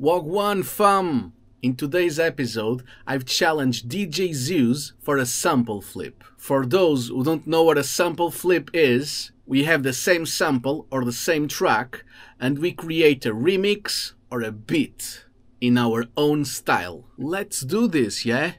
Wagwan fam! In today's episode, I've challenged DJ Zeus for a sample flip. For those who don't know what a sample flip is, we have the same sample or the same track and we create a remix or a beat in our own style. Let's do this, yeah?